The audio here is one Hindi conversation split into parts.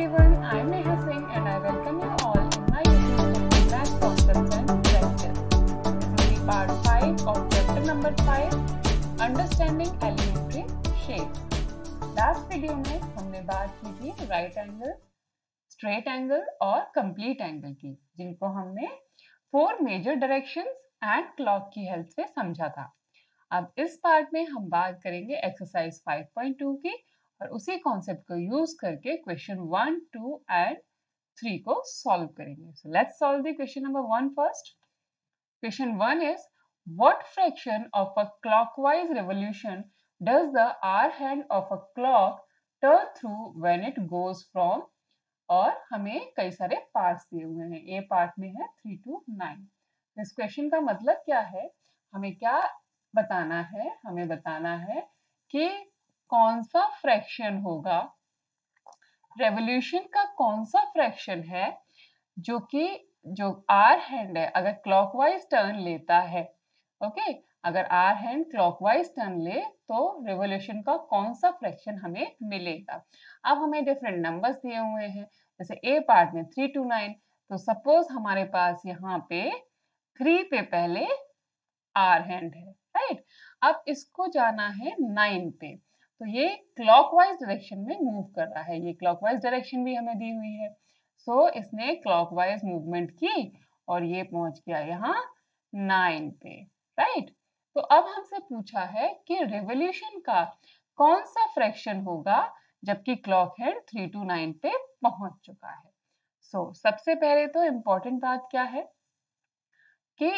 everyone, I am Neha Singh and I welcome you all in my YouTube channel Math Concepts and Practice. This will be part 5 of chapter number 5 Understanding Elementary Shapes. Last video में हमने बात की थी राइट एंगल स्ट्रेट एंगल और कंप्लीट एंगल की जिनको हमने four major directions and clock की हेल्प से समझा था अब इस पार्ट में हम बात करेंगे एक्सरसाइज 5.2 की और उसी कॉन्सेप्ट को यूज़ करके question one two and three को सॉल्व करेंगे। So let's solve the question number one first question one is what fraction of a clockwise revolution does the r hand of a clock turn through when it goes from, और हमें कई सारे पार्ट्स दिए हुए हैं। ए पार्ट में है थ्री टू नाइन इस क्वेश्चन का मतलब क्या है? हमें क्या बताना है? हमें बताना है कि कौन सा फ्रैक्शन होगा? रेवोल्यूशन का कौन सा फ्रैक्शन है? जो कि, जो आर हैंड है, अगर क्लॉकवाइज टर्न लेता है ओके okay? अगर आर हैंड क्लॉकवाइज टर्न ले तो रेवोल्यूशन का कौन सा फ्रैक्शन हमें मिलेगा? अब हमें डिफरेंट नंबर्स दिए हुए हैं, जैसे ए पार्ट में थ्री टू नाइन तो सपोज़ हमारे पास यहाँ पे थ्री पे पहले आर हैंड है राइट अब इसको जाना है नाइन पे। तो ये क्लॉकवाइज डायरेक्शन में मूव कर रहा है। ये क्लॉकवाइज डायरेक्शन भी हमें दी हुई है। सो so, इसने क्लॉकवाइज मूवमेंट की और ये पहुँच गया यहाँ नाइन पे राइट तो अब हमसे पूछा है कि रेवोल्यूशन का कौन सा फ्रैक्शन होगा जबकि clock hand three to nine पे पहुँच चुका है। सो so, सबसे पहले तो इम्पोर्टेंट बात क्या है? कि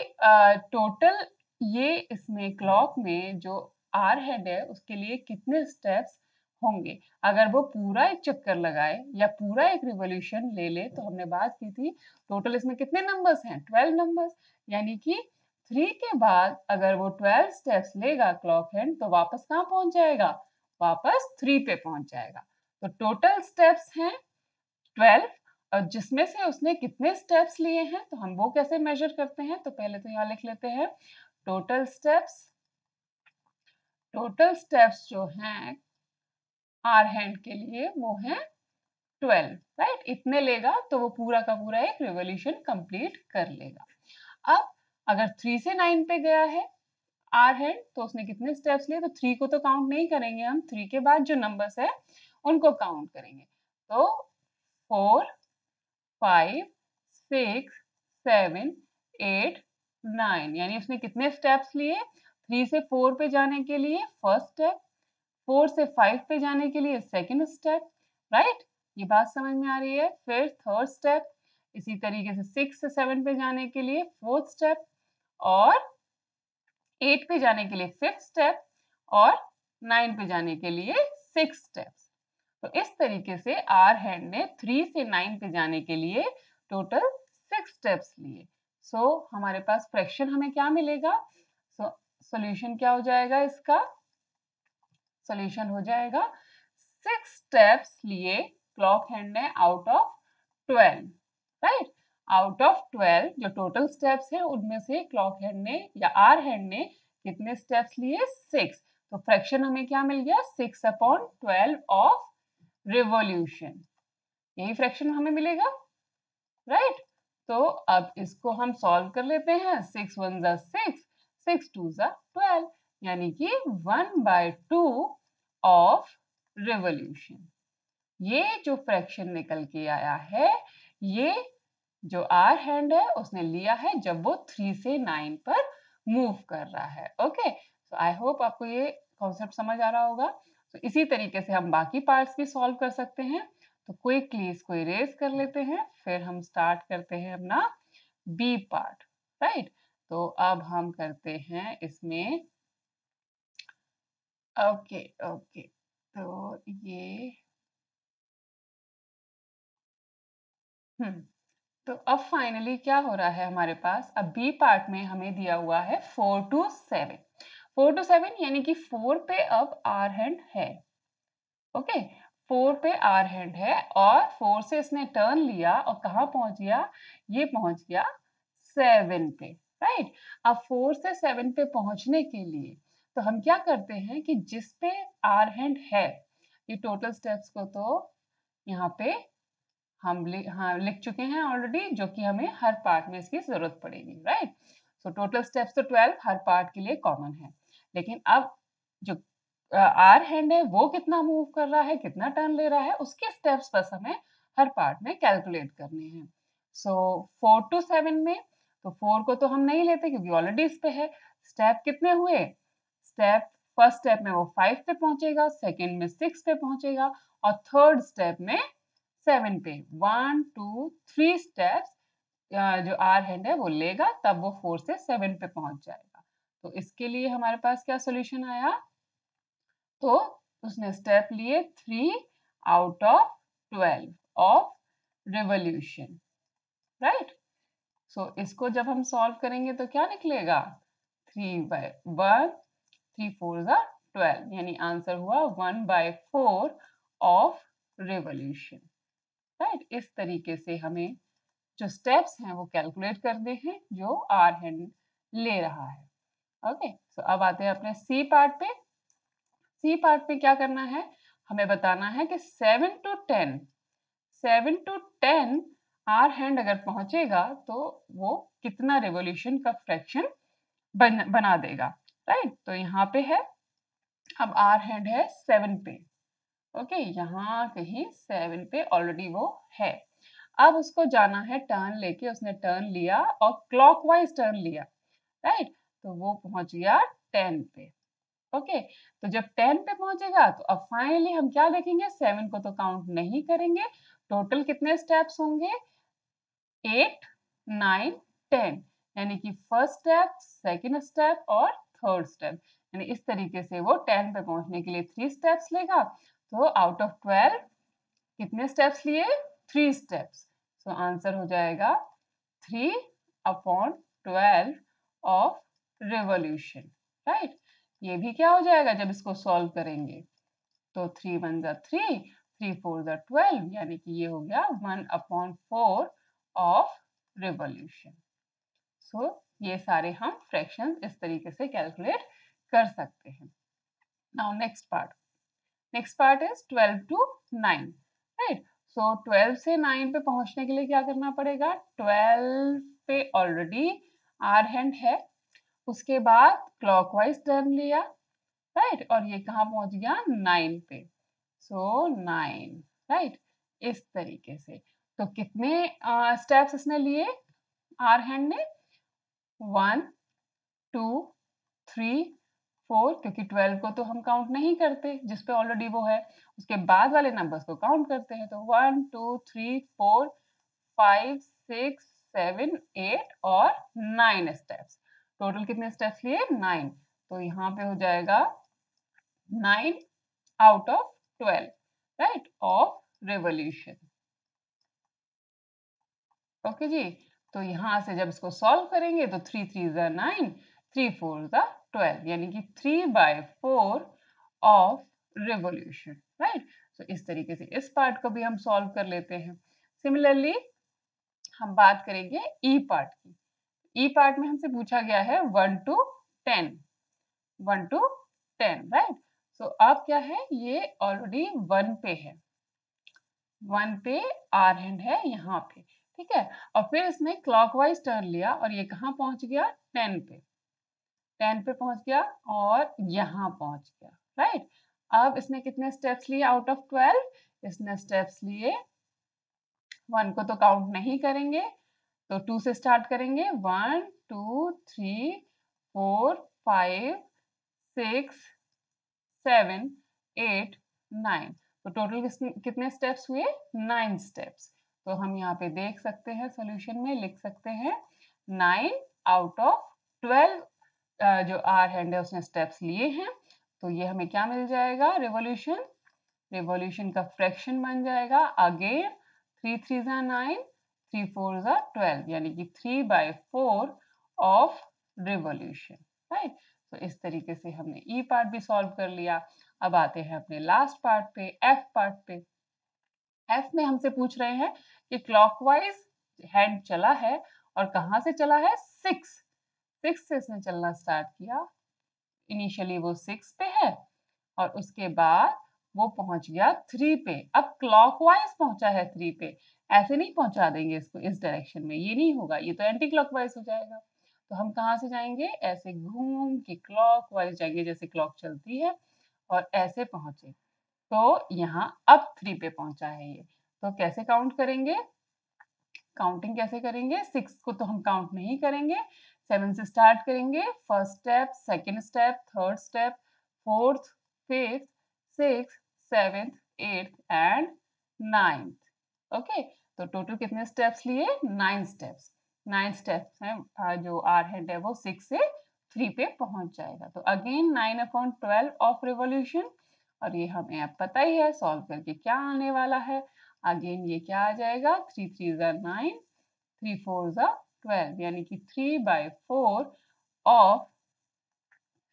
टोटल uh, ये इसमें क्लॉक में जो आर हेड है, उसके लिए कितने स्टेप्स होंगे? अगर वो पूरा एक चक्कर लगाए या पूरा एक रिवोल्यूशन ले ले तो हमने बात की थी टोटल इसमें कितने नंबर्स हैं? ट्वेल्व नंबर्स यानी कि थ्री के बाद अगर वो ट्वेल्व स्टेप्स लेगा क्लॉक हैंड तो वापस कहाँ पहुँच जाएगा? वापस थ्री पे पहुँच जाएगा। तो टोटल स्टेप्स हैं ट्वेल्व और जिसमें से उसने कितने स्टेप्स लिए हैं तो हम वो कैसे मेजर करते हैं? तो पहले तो यहाँ लिख लेते हैं टोटल स्टेप्स टोटल स्टेप्स जो हैं आर हैंड के लिए वो है ट्वेल्व राइट इतने लेगा तो वो पूरा का पूरा एक रिवोल्यूशन कंप्लीट कर लेगा। अब अगर थ्री से नाइन पे गया है आर हैंड तो उसने कितने स्टेप्स लिए? तो थ्री को तो काउंट नहीं करेंगे हम। थ्री के बाद जो नंबर्स है, उनको काउंट करेंगे। तो four five six seven eight nine यानी उसने कितने स्टेप्स लिए? थ्री से फोर पे जाने के लिए फ़र्स्ट स्टेप फोर से फाइव पे जाने के लिए सेकेंड स्टेप राइट? ये बात समझ में आ रही है। फिर थर्ड स्टेप इसी तरीके से सिक्स से सेवन पे जाने के लिए फोर्थ स्टेप और एट पे जाने के लिए फिफ्थ स्टेप और नाइन पे जाने के लिए सिक्स स्टेप्स। तो इस तरीके से आर हैंड ने थ्री से नाइन पे जाने के लिए टोटल सिक्स स्टेप्स लिए। सो so, हमारे पास फ्रैक्शन हमें क्या मिलेगा? सोल्यूशन क्या हो जाएगा इसका? सोल्यूशन हो जाएगा। सिक्स स्टेप्स लिए क्लॉक हैंड ने out of twelve, right? Out of twelve जो टोटल स्टेप्स है, उनमें से क्लॉक हैंड ने या आर हैंड ने कितने स्टेप्स लिए? सिक्स। तो फ्रैक्शन हमें क्या मिल गया? Six upon twelve of revolution. यही फ्रैक्शन हमें मिलेगा, राइट? right? तो अब इसको हम सॉल्व कर लेते हैं। सिक्स वन जा सिक्स। सिक्स टू ज़ा ट्वेल्व यानी कि one by two of revolution. ये जो फ्रैक्शन निकल के आया है ये जो आर हैंड है उसने लिया है जब वो थ्री से नाइन पर मूव कर रहा है। ओके? तो आई होप आपको ये कॉन्सेप्ट समझ आ रहा होगा। तो so, इसी तरीके से हम बाकी पार्ट्स भी सॉल्व कर सकते हैं। तो क्विकली इसको इरेज कर लेते हैं फिर हम स्टार्ट करते हैं अपना बी पार्ट राइट तो अब हम करते हैं इसमें ओके ओके तो ये हम्म तो अब फाइनली क्या हो रहा है हमारे पास? अब बी पार्ट में हमें दिया हुआ है four to seven four to seven यानी कि फोर पे अब आर हैंड है। ओके फोर पे आर हैंड है और फोर से इसने टर्न लिया और कहा पहुँच गया? ये पहुँच गया सेवन पे। राइट अब फोर से सेवन पे पहुँचने के लिए तो हम क्या करते हैं कि जिस पे आर हैंड है, ये टोटल स्टेप्स को तो यहाँ पे हम हाँ लिख चुके हैं ऑलरेडी जो कि हमें हर पार्ट में इसकी ज़रूरत पड़ेगी राइट सो टोटल स्टेप्स तो 12 हर पार्ट के लिए कॉमन है। लेकिन अब जो आर हैंड है, वो कितना मूव कर रहा है, कितना टर्न ले रहा है, उसके स्टेप्स बस हमें हर पार्ट में कैलकुलेट करने हैं। सो फोर टू सेवन में तो फोर को तो हम नहीं लेते क्योंकि ऑलरेडी इस पे है। स्टेप कितने हुए? स्टेप फ़र्स्ट स्टेप में वो फाइव पे पहुंचेगा सेकेंड में सिक्स पे पहुंचेगा और थर्ड स्टेप में सेवन पे। वन टू थ्री स्टेप्स जो आर हैंड है वो लेगा, तब वो फोर से सेवन पे पहुँच जाएगा। तो इसके लिए हमारे पास क्या सोल्यूशन आया? तो उसने स्टेप लिए three out of twelve of revolution right so so, इसको जब हम सॉल्व करेंगे तो क्या निकलेगा? Three by one three four ज़ा ट्वेल्व यानी आंसर हुआ one by four of revolution right इस तरीके से हमें जो स्टेप्स हैं वो कैलकुलेट करने हैं जो आर हैंड ले रहा है। ओके okay, सो so अब आते हैं अपने सी पार्ट पे। सी पार्ट पे क्या करना है? हमें बताना है कि seven to ten seven to ten hour hand अगर पहुंचेगा तो वो कितना रेवोल्यूशन का फ्रैक्शन बन, बना देगा राइट तो यहाँ पे है अब आर हैंड है सेवन पे ओके? यहाँ कहीं सेवन पे ऑलरेडी वो है। अब उसको जाना है टर्न लेके उसने टर्न लिया और क्लॉकवाइज टर्न लिया राइट तो वो पहुँच गया टेन पे ओके? तो जब टेन पे पहुंचेगा तो अब फाइनली हम क्या देखेंगे? सेवन को तो काउंट नहीं करेंगे। टोटल कितने स्टेप्स होंगे? एट नाइन टेन यानी कि फ़र्स्ट स्टेप सेकेंड स्टेप और थर्ड स्टेप यानी इस तरीके से वो टेन पे पहुँचने के लिए थ्री स्टेप्स लेगा। तो आउट ऑफ़ ट्वेल्व कितने स्टेप्स लिए? थ्री स्टेप्स सो आंसर हो जाएगा three upon twelve of revolution right ये भी क्या हो जाएगा जब इसको सॉल्व करेंगे? तो थ्री वन ज़ा थ्री थ्री फोर ज़ा ट्वेल्व यानी कि ये हो गया one upon four of revolution so ये सारे हम फ्रैक्शन इस तरीके से कैलकुलेट कर सकते हैं। Now next part next part is 12 to 9 right so 12 से 9 पे पहुँचने के लिए क्या करना पड़ेगा? 12 पे ऑलरेडी आर हैंड है। उसके बाद क्लॉकवाइज टर्न लिया राइट और ये कहाँ पहुँच गया? 9 पे। सो 9 राइट इस तरीके से। तो कितने स्टेप्स इसने लिए, आर हैंड ने वन टू थ्री फोर क्योंकि ट्वेल्व को तो हम काउंट नहीं करते जिसपे ऑलरेडी वो है, उसके बाद वाले नंबर्स को काउंट करते हैं तो one two three four five six seven eight और नाइन स्टेप्स टोटल कितने स्टेप्स लिए? नाइन तो यहाँ पे हो जाएगा nine out of twelve right of revolution okay जी तो यहाँ से जब इसको सॉल्व करेंगे तो थ्री थ्री ज़ा नाइन थ्री फोर ज़ा ट्वेल्व यानी कि three by four of revolution right तो इस तरीके से इस पार्ट को भी हम सॉल्व कर लेते हैं। सिमिलरली हम बात करेंगे ई e पार्ट की। ई e पार्ट में हमसे पूछा गया है one to ten one to ten right so अब क्या है? ये ऑलरेडी वन पे है। वन पे आर हैंड है यहाँ पे। ठीक है? और फिर इसने क्लॉकवाइज टर्न लिया और ये कहाँ पहुँच गया? टेन पे। टेन पे पहुँच गया और यहाँ पहुँच गया राइट अब इसने कितने स्टेप्स लिए आउट ऑफ़ ट्वेल्व इसने स्टेप्स लिए वन को तो काउंट नहीं करेंगे तो टू से स्टार्ट करेंगे। One two three four five six seven eight nine तो टोटल कितने स्टेप्स हुए? नाइन स्टेप्स तो हम यहाँ पे देख सकते हैं सोल्यूशन में लिख सकते हैं नाइन आउट ऑफ़ ट्वेल्व जो आर हैंड है, उसने स्टेप्स लिए हैं। तो ये हमें क्या मिल जाएगा? रिवोल्यूशन रिवोल्यूशन का फ्रैक्शन बन जाएगा। अगेन थ्री थ्री ज़ा नाइन थ्री फोर ज़ा ट्वेल्व यानी कि three by four of revolution right तो इस तरीके से हमने ई e पार्ट भी सॉल्व कर लिया। अब आते हैं अपने लास्ट पार्ट पे एफ़ पार्ट पे। एफ़ में हमसे पूछ रहे हैं कि क्लॉकवाइज हैंड चला है और कहाँ से चला है? सिक्स सिक्स से इसने चलना स्टार्ट किया। इनिशियली वो सिक्स पे है और उसके बाद वो पहुँच गया थ्री पे। अब क्लॉकवाइज पहुँचा है थ्री पे। ऐसे नहीं पहुँचा देंगे इसको इस डायरेक्शन में। ये नहीं होगा। ये तो एंटी क्लॉकवाइज हो जाएगा। तो हम कहाँ से जाएँगे? ऐसे घूम के क्लॉकवाइज जाएँगे जैसे क्लॉक चलती है और ऐसे पहुँचे। तो यहाँ अब थ्री पे पहुँचा है ये। तो कैसे काउंट करेंगे? काउंटिंग कैसे करेंगे? सिक्स को तो हम काउंट नहीं करेंगे। सेवन से स्टार्ट करेंगे। First step second step third step fourth fifth six seventh eighth and ninth okay तो टोटल कितने स्टेप्स लिए? नाइन स्टेप्स नाइन स्टेप्स हैं जो आर हेड है, वो सिक्स से थ्री पे पहुँच जाएगा। तो again nine upon twelve of revolution और ये हमें अब पता ही है, सॉल्व करके क्या आने वाला है? अगेन ये क्या आ जाएगा? थ्री थ्री ज़ा नाइन, थ्री फोर ज़ा ट्वेल्व, यानी कि three by four of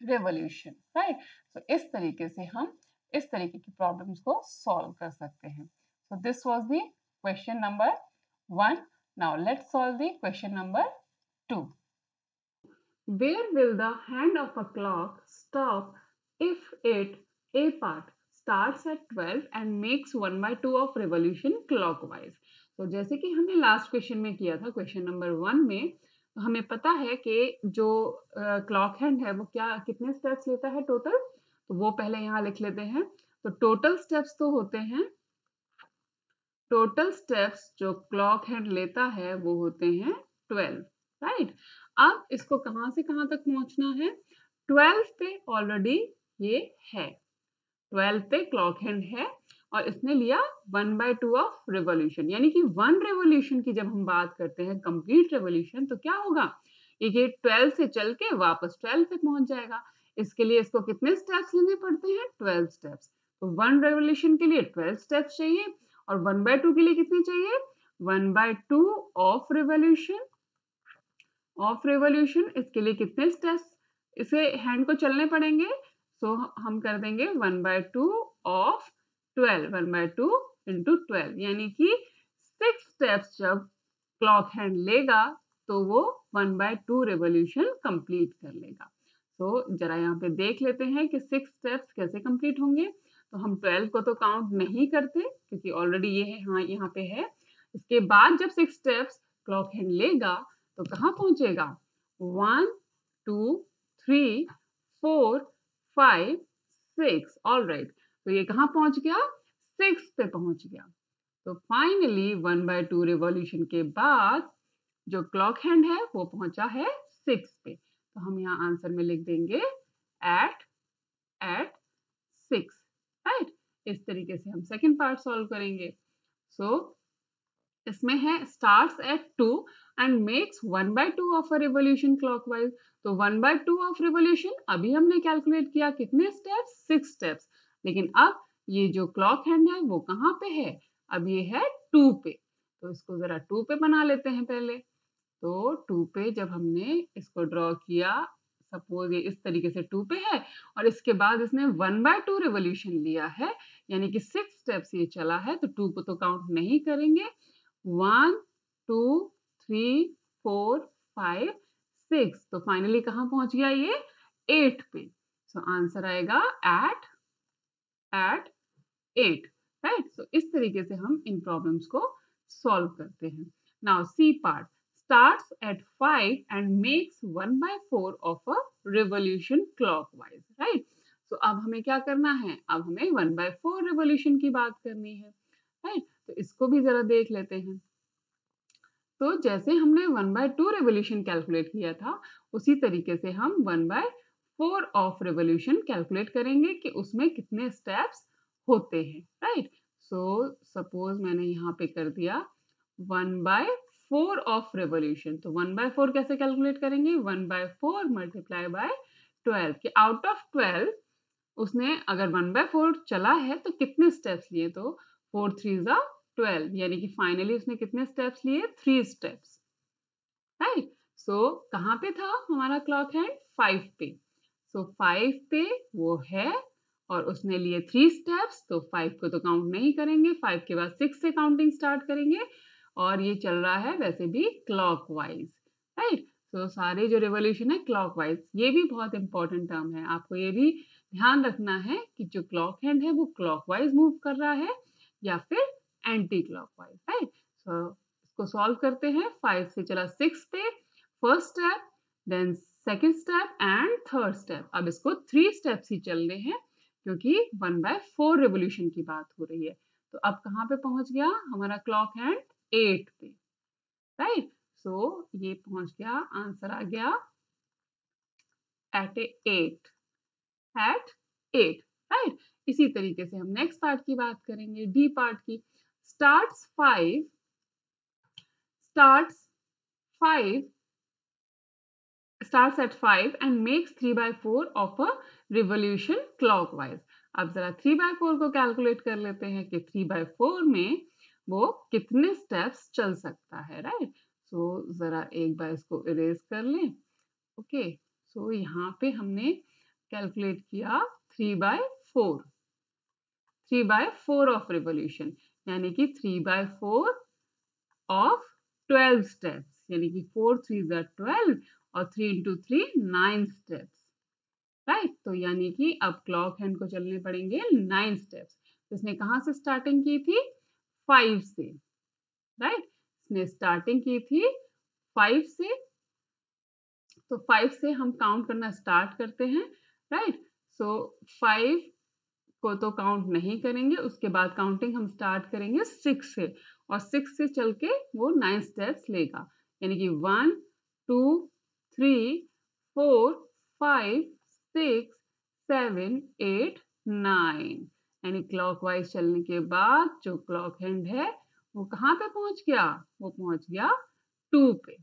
revolution, right? तो इस तरीके से हम इस तरीके की प्रॉब्लम्स को सॉल्व कर सकते हैं। So this was the question number one now let's solve the question number two Where will the hand of a clock stop if it A part starts at 12 and makes 1 by 2 of revolution clockwise? तो जैसे कि हमने लास्ट क्वेश्चन में किया था क्वेश्चन नंबर वन में तो हमें पता है कि जो क्लॉक हैंड है, वो क्या, कितने स्टेप्स लेता है टोटल तो वो पहले यहाँ लिख लेते हैं। तो टोटल स्टेप्स तो होते हैं टोटल स्टेप्स जो क्लॉक हैंड लेता है, वो होते हैं ट्वेल्व राइट अब इसको कहाँ से कहाँ तक पहुँचना है? ट्वेल्व पे ऑलरेडी ये है। ट्वेल्व पे क्लॉक हैंड है और इसने लिया one by two of revolution. यानी कि वन रेवोल्यूशन की जब हम बात करते हैं, कंप्लीट रेवोल्यूशन तो क्या होगा? ये ट्वेल्व से चल के वापस ट्वेल्व पे पहुँच जाएगा। इसके लिए इसको कितने स्टेप्स लेने पड़ते हैं? ट्वेल्व स्टेप्स तो वन रेवोल्यूशन के लिए ट्वेल्व स्टेप्स चाहिए और वन बाय टू के लिए कितने चाहिए? One by two of revolution. Of revolution, इसके लिए कितने स्टेप्स इसे हैंड को चलने पड़ेंगे। सो हम कर देंगे one by two of twelve one by two into twelve यानी कि सिक्स स्टेप्स जब क्लॉक हैंड लेगा तो वो one by two revolution complete कर लेगा. तो जरा यहाँ पे देख लेते हैं कि सिक्स स्टेप्स कैसे कंप्लीट होंगे. तो हम ट्वेल्व को तो काउंट नहीं करते, क्योंकि ऑलरेडी ये है हाँ यहाँ पे है. इसके बाद जब सिक्स स्टेप्स क्लॉक हैंड लेगा तो कहाँ पहुंचेगा? One two three four five six all right तो ये कहाँ पहुँच गया? सिक्स पे पहुँच गया। तो finally one by two revolution के बाद जो क्लॉक हैंड है, वो पहुँचा है सिक्स पे। तो हम यहाँ आंसर में लिख देंगे एट एट सिक्स राइट इस तरीके से हम सेकेंड पार्ट सॉल्व करेंगे। सो इसमें है start at two and makes one by two of a revolution clockwise तो one by two of revolution अभी हमने कैलकुलेट किया कितने स्टेप्स सिक्स स्टेप्स लेकिन अब ये जो क्लॉक हैंड है, वो कहाँ पे है? अब ये है टू पे. तो इसको जरा टू पे बना लेते हैं पहले. तो टू पे जब हमने इसको ड्रॉ किया सपोज़ ये इस तरीके से टू पे है, और इसके बाद इसने वन बाय टू रिवोल्यूशन लिया है, यानी कि सिक्स स्टेप्स ये चला है तो टू को तो काउंट नहीं करेंगे. One two three four five six. तो फाइनली कहाँ पहुँच गया ये? एट पे। सो so, आंसर आएगा eight eight eight right so इस तरीके से हम इन प्रॉब्लम्स को सॉल्व करते हैं। Now C part starts at 5 and makes 1 by 4 of a revolution clockwise right? So अब हमें क्या करना है? अब हमें 1 by 4 revolution की बात करनी है right? तो इसको भी जरा देख लेते हैं। तो जैसे हमने one by two revolution calculate किया था, उसी तरीके से हम one by four of revolution calculate करेंगे कि उसमें कितने स्टेप्स होते हैं, राइट? सो सपोज़ मैंने यहाँ पे कर दिया one by four of revolution तो वन बाय फोर कैसे कैलकुलेट करेंगे? One by four multiply by twelve, कि आउट ऑफ़ ट्वेल्व उसने अगर वन बाय फोर चला है तो कितने स्टेप्स लिए? तो फोर थ्री ज़ा ट्वेल्व यानी कि फाइनली उसने कितने स्टेप्स लिए? थ्री स्टेप्स राइट सो कहाँ पे था हमारा क्लॉक हैंड फाइव पे. सो so, फाइव पे वो है और उसने लिए थ्री स्टेप्स तो फाइव को तो काउंट नहीं करेंगे. फाइव के बाद सिक्स से काउंटिंग स्टार्ट करेंगे और ये चल रहा है वैसे भी क्लॉक वाइज राइट सो सारे जो रेवोल्यूशन है क्लॉक वाइज ये भी बहुत इंपॉर्टेंट टर्म है. आपको ये भी ध्यान रखना है कि जो क्लॉक हैंड है वो क्लॉक वाइज मूव कर रहा है या फिर एंटी क्लॉकवाइज राइट सो इसको सॉल्व करते हैं फाइव से चला सिक्स पे first step then second step and third step अब इसको थ्री स्टेप्स ही चल रहे हैं क्योंकि वन बाय फोर रेवोल्यूशन की बात हो रही है। तो अब कहाँ पे पहुँच गया? हमारा क्लॉक हैंड एट पे राइट सो so, ये पहुँच गया आंसर आ गया eight eight eight eight right इसी तरीके से हम नेक्स्ट पार्ट की बात करेंगे डी पार्ट की। Start five start five starts at 5 and makes 3 by 4 of a revolution clockwise. अब जरा 3 by 4 को कैलकुलेट कर लेते हैं कि 3 by 4 में वो कितने स्टेप्स चल सकता है सो so, जरा एक बार इसको इरेज कर लें। ओके सो यहाँ पे हमने कैलकुलेट किया 3 by 4 3 by 4 ऑफ़ रिवोल्यूशन यानी कि 3 by 4 ऑफ़ 12 स्टेप्स यानी कि 4 थ्री ट्वेल्व और three into three nine steps right तो यानी कि अब क्लॉक हैंड को चलने पड़ेंगे नाइन स्टेप्स तो इसने कहा से स्टार्टिंग की थी? फाइव से. राइट इसने स्टार्टिंग की थी फाइव से. तो फाइव से हम काउंट करना स्टार्ट करते हैं. राइट सो फाइव को तो काउंट नहीं करेंगे उसके बाद काउंटिंग हम स्टार्ट करेंगे सिक्स से और सिक्स से चल के वो नाइन स्टेप्स लेगा। यानी कि one two three four five six seven eight nine यानी क्लॉकवाइज चलने के बाद जो क्लॉक हैंड है वो कहाँ पे पहुँच गया? वो पहुँच गया टू पे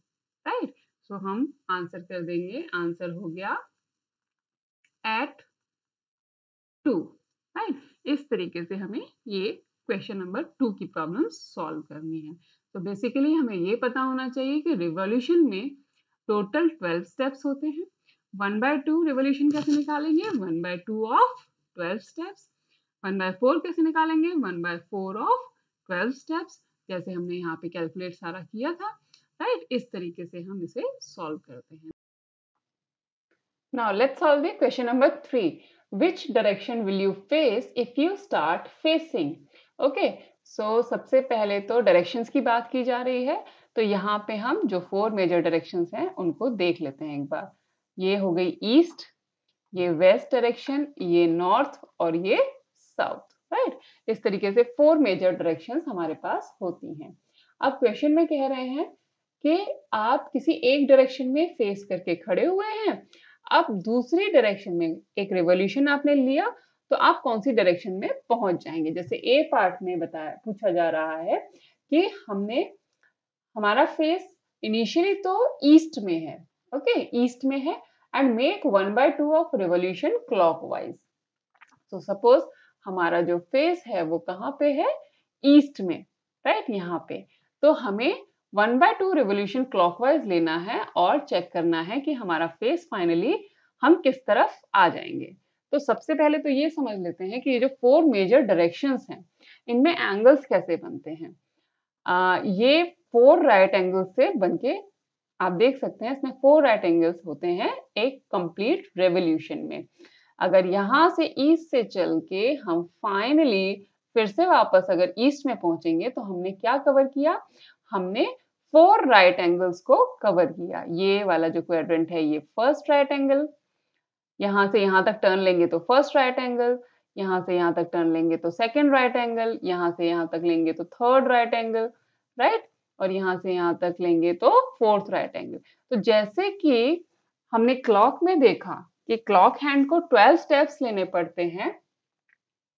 राइट सो so, हम आंसर कर देंगे आंसर हो गया एट टू राइट इस तरीके से हमें ये क्वेश्चन नंबर टू की प्रॉब्लम सॉल्व करनी है। तो बेसिकली हमें ये पता होना चाहिए कि रिवॉल्यूशन में टोटल ट्वेल्व स्टेप्स होते हैं। वन बाय टू रिवोल्यूशन कैसे निकालेंगे? One by two of twelve steps one by four कैसे निकालेंगे? One by four of twelve steps जैसे हमने यहाँ पे कैलकुलेट सारा किया था। Right right? इस तरीके से हम इसे सॉल्व करते हैं। Now, let's solve the question number three. Which direction will you face if you start facing? Okay, so सबसे पहले तो directions की बात की जा रही है तो यहाँ पे हम जो फोर मेजर डायरेक्शंस हैं उनको देख लेते हैं एक बार। ये हो गई ईस्ट ये वेस्ट डायरेक्शन ये नॉर्थ और ये साउथ राइट इस तरीके से फोर मेजर डायरेक्शन हमारे पास होती हैं। अब क्वेश्चन में कह रहे हैं कि आप किसी एक डायरेक्शन में फेस करके खड़े हुए हैं अब दूसरी डायरेक्शन में एक रिवोल्यूशन आपने लिया तो आप कौन सी डायरेक्शन में पहुँच जाएँगे जैसे ए पार्ट में बताया, पूछा जा रहा है कि हमने, हमारा फेस इनिशियली तो ईस्ट में है ओके? ईस्ट में है and make one by two of revolution clockwise तो सपोज़ हमारा जो फेस है वो कहाँ पे है ईस्ट में राइट right? यहाँ पे तो हमें one by two revolution clockwise लेना है और चेक करना है कि हमारा फेस फाइनली हम किस तरफ़ आ जाएँगे। तो सबसे पहले तो ये समझ लेते हैं कि ये जो फोर मेजर डायरेक्शंस हैं इनमें एंगल्स कैसे बनते हैं? आ, ये फोर राइट एंगल्स से बनके आप देख सकते हैं इसमें फोर राइट एंगल्स होते हैं एक कंप्लीट रेवोल्यूशन में। अगर यहाँ से ईस्ट से चल के हम फाइनली फिर से वापस अगर ईस्ट में पहुँचेंगे तो हमने क्या कवर किया? हमने फोर राइट एंगल्स को कवर किया। ये वाला जो क्वेड्रेंट है, ये फ़र्स्ट राइट एंगल यहाँ से यहाँ तक टर्न लेंगे तो फ़र्स्ट राइट एंगल यहाँ से यहाँ तक टर्न लेंगे तो सेकेंड राइट एंगल यहाँ से यहाँ तक लेंगे तो थर्ड राइट एंगल राइट और यहाँ से यहाँ तक लेंगे तो फोर्थ राइट एंगल तो जैसे कि हमने क्लॉक में देखा कि क्लॉक हैंड को 12 स्टेप्स लेने पड़ते हैं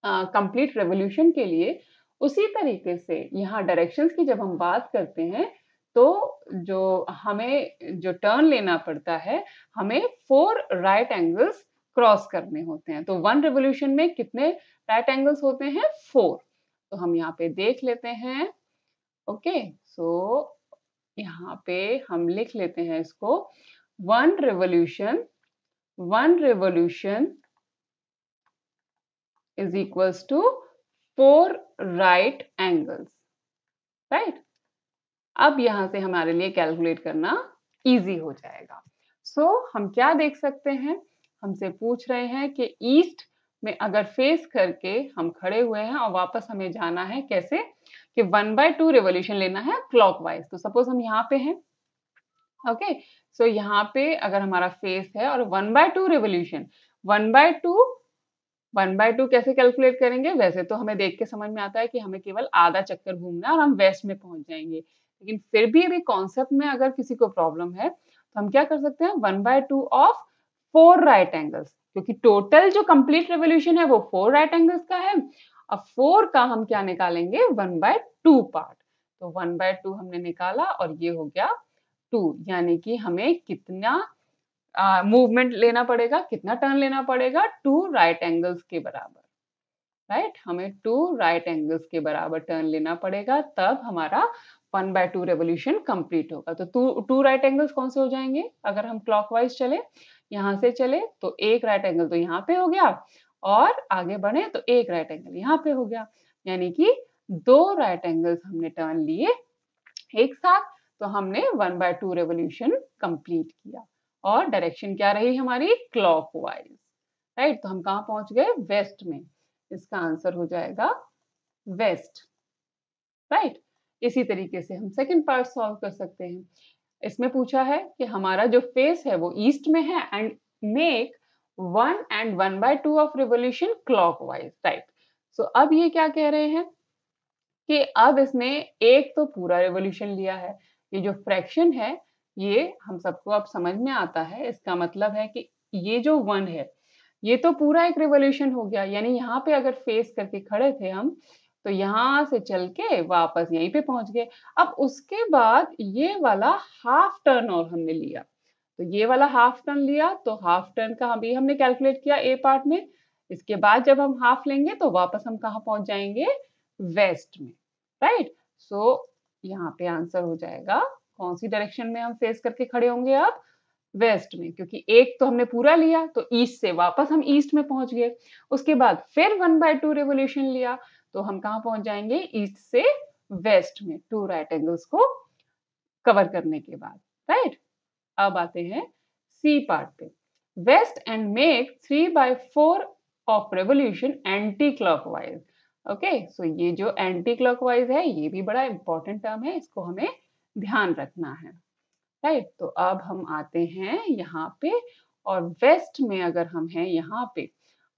कंप्लीट रेवोल्यूशन के लिए, उसी तरीके से यहाँ डायरेक्शंस की जब हम बात करते हैं तो जो हमें, जो टर्न लेना पड़ता है, हमें फोर राइट एंगल्स क्रॉस करने होते हैं। तो वन रेवोल्यूशन में कितने राइट एंगल्स होते हैं? फोर तो हम यहाँ पे देख लेते हैं। ओके सो यहाँ पे हम लिख लेते हैं इसको। One revolution one revolution is equals to four right angles right अब यहाँ से हमारे लिए कैलकुलेट करना इजी हो जाएगा। सो so, हम क्या देख सकते हैं? हमसे पूछ रहे हैं कि ईस्ट में अगर फेस करके हम खड़े हुए हैं और वापस हमें जाना है कैसे? कि वन बाय टू रेवोल्यूशन लेना है क्लॉकवाइज तो सपोज़ हम यहाँ पे हैं ओके सो यहाँ पे अगर हमारा फेस है और one by two revolution one by two one by two कैसे कैलकुलेट करेंगे? वैसे तो हमें देख के समझ में आता है कि हमें केवल आधा चक्कर घूमना और हम वेस्ट में पहुँच जाएँगे। लेकिन फिर भी अभी कॉन्सेप्ट में अगर किसी को प्रॉब्लम है तो हम क्या कर सकते हैं? One by two of four right angles क्योंकि टोटल जो कंप्लीट रेवोल्यूशन है वो फोर राइट एंगल्स का है। अब फोर का हम क्या निकालेंगे? वन बाय टू पार्ट तो वन बाय टू हमने निकाला और ये हो गया टू यानी कि हमें कितना मूवमेंट uh, लेना पड़ेगा कितना टर्न लेना पड़ेगा? टू राइट एंगल्स के बराबर। Right right? हमें टू राइट एंगल्स के बराबर टर्न लेना पड़ेगा तब हमारा one by two revolution complete होगा। तो टू राइट एंगल्स कौन से हो जाएँगे? अगर हम क्लॉकवाइज चले यहाँ से चले तो एक राइट एंगल तो यहाँ पे हो गया और आगे बढ़े तो एक राइट एंगल यहाँ पे हो गया। यानी कि दो राइट एंगल्स हमने टर्न लिए एक साथ तो हमने one by two revolution complete किया। और डायरेक्शन क्या रही हमारी क्लॉकवाइज राइट तो हम कहा पहुँच गए? वेस्ट में। इसका आंसर हो जाएगा वेस्ट राइट इसी तरीके से हम सेकंड पार्ट सॉल्व कर सकते हैं। इसमें पूछा है कि हमारा जो फेस है वो ईस्ट में है and make one and one by two of revolution clockwise right so अब ये क्या कह रहे हैं? कि अब इसने एक तो पूरा रिवोल्यूशन लिया है। ये जो फ्रैक्शन है ये हम सबको अब समझ में आता है इसका मतलब है कि ये जो वन है ये तो पूरा एक रिवोल्यूशन हो गया। यानी यहाँ पे अगर फेस करके खड़े थे हम तो यहाँ से चल के वापस यहीं पे पहुँच गए। अब उसके बाद ये वाला हाफ़ टर्न और हमने लिया। तो ये वाला हाफ़ टर्न लिया तो हाफ़ टर्न का अभी हमने कैलकुलेट किया ए पार्ट में। इसके बाद जब हम हाफ़ लेंगे तो वापस हम कहा पहुँच जाएँगे? वेस्ट में। राइट सो so, यहाँ पे आंसर हो जाएगा कौन सी डायरेक्शन में हम फेस करके खड़े होंगे अब वेस्ट में, क्योंकि एक तो हमने पूरा लिया तो ईस्ट से वापस हम ईस्ट में पहुँच गए। उसके बाद फिर वन बाय टू रेवोल्यूशन लिया तो हम कहा पहुँच जाएँगे? ईस्ट से वेस्ट में टू राइट एंगल्स को कवर करने के बाद राइट अब आते हैं सी पार्ट पे। West and make three by four of revolution anti clockwise okay so ये जो एंटी क्लॉकवाइज है, ये भी बड़ा इंपॉर्टेंट टर्म है, इसको हमें ध्यान रखना है। राइट तो अब हम आते हैं यहाँ पे और वेस्ट में अगर हम हैं यहाँ पे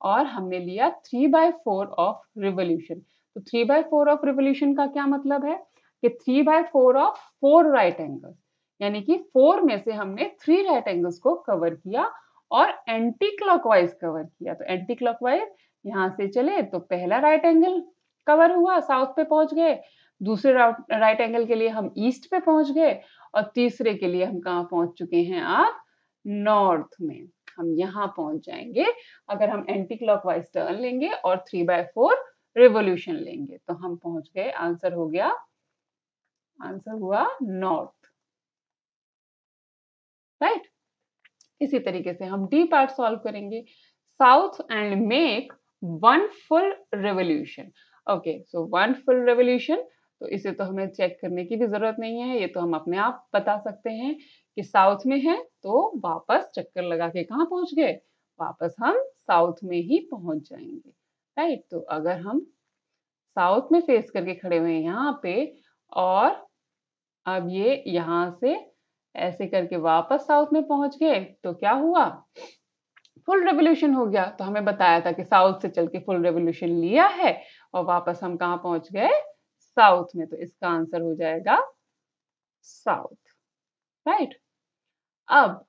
और हमने लिया three by four of revolution तो three by four of revolution का क्या मतलब है? कि three by four of four right angle यानी कि फोर में से हमने थ्री राइट एंगल्स को कवर किया और एंटी क्लॉकवाइज कवर किया। तो एंटी क्लॉकवाइज यहाँ से चले तो पहला राइट एंगल कवर हुआ साउथ पे पहुँच गए। दूसरे राइट एंगल के लिए हम ईस्ट पे पहुँच गए और तीसरे के लिए हम कहा पहुँच चुके हैं आप? नॉर्थ में। हम यहाँ पहुँच जाएँगे। अगर हम एंटी क्लॉकवाइज टर्न लेंगे और थ्री बाय फोर रिवोल्यूशन लेंगे तो हम पहुँच गए। आंसर हो गया। आंसर हुआ नॉर्थ राइट इसी तरीके से हम डी पार्ट सॉल्व करेंगे। South and make one full revolution okay so one full revolution तो इसे तो हमें चेक करने की भी ज़रूरत नहीं है, ये तो हम अपने आप बता सकते हैं कि साउथ में है तो वापस चक्कर लगा के कहाँ पहुँच गए? वापस हम साउथ में ही पहुँच जाएँगे राइट तो अगर हम साउथ में फेस करके खड़े हुए हैं यहाँ पे और अब ये यहाँ से ऐसे करके वापस साउथ में पहुँच गए तो क्या हुआ? फुल रेवोल्यूशन हो गया। तो हमें बताया था कि साउथ से चल के फुल रेवोल्यूशन लिया है और वापस हम कहा पहुँच गए? साउथ में तो इसका आंसर हो जाएगा साउथ, राइट? अब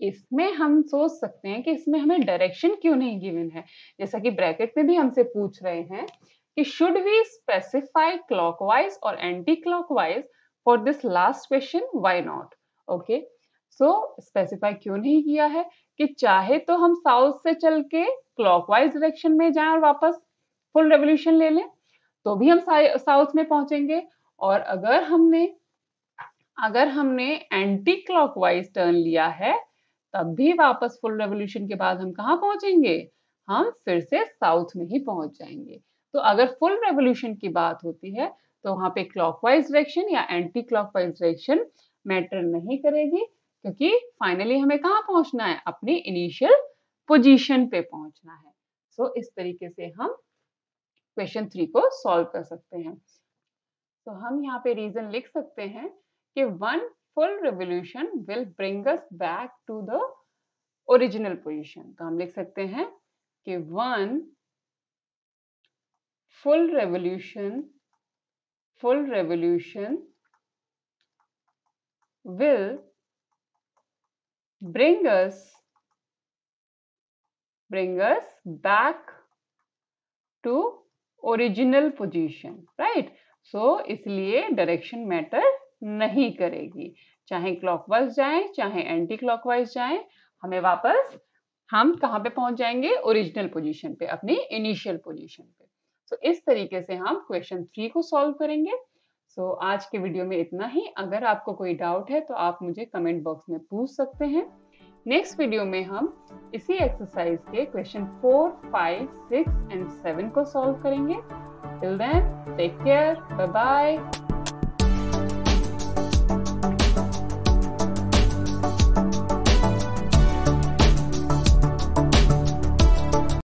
इसमें हम सोच सकते हैं कि इसमें हमें डायरेक्शन क्यों नहीं गिवन है? जैसा कि ब्रैकेट में भी हमसे पूछ रहे हैं कि शुड वी स्पेसिफाई क्लॉकवाइज और anti clockwise for this last question why not okay so specify क्यों नहीं किया है? कि चाहे तो हम साउथ से चल के क्लॉकवाइज डायरेक्शन में जाएँ और वापस फुल रेवोल्यूशन ले लें। तो भी हम साउथ में पहुँचेंगे। और अगर हमने अगर हमने एंटी क्लॉकवाइज टर्न लिया है तब भी वापस फुल रेवोल्यूशन के बाद हम कहाँ पहुँचेंगे? हम फिर से साउथ में ही पहुँच जाएँगे। तो अगर फुल रेवोल्यूशन की बात होती है तो वहाँ पे क्लॉकवाइज डायरेक्शन या एंटी क्लॉकवाइज डायरेक्शन मैटर नहीं करेगी क्योंकि फाइनली हमें कहाँ पहुँचना है? अपनी इनिशियल पोजीशन पे पहुँचना है। सो so, इस तरीके से हम क्वेश्चन थ्री को सॉल्व कर सकते हैं। तो हम यहाँ पे रीजन लिख सकते हैं कि one full revolution will bring us back to the original position तो हम लिख सकते हैं कि one full revolution full revolution will bring us bring us back to original position right? So इसलिए डायरेक्शन मैटर नहीं करेगी। चाहे क्लॉकवाइज जाए चाहे एंटी क्लॉकवाइज जाए हमें वापस हम कहाँ पे पहुँच जाएँगे? ओरिजिनल पोजीशन पे अपनी इनिशियल पोजीशन पे। सो so, इस तरीके से हम क्वेश्चन थ्री को सॉल्व करेंगे। सो so, आज के वीडियो में इतना ही। अगर आपको कोई डाउट है तो आप मुझे कमेंट बॉक्स में पूछ सकते हैं। नेक्स्ट वीडियो में हम इसी एक्सरसाइज के question four five six and seven को सॉल्व करेंगे. Till then take care bye bye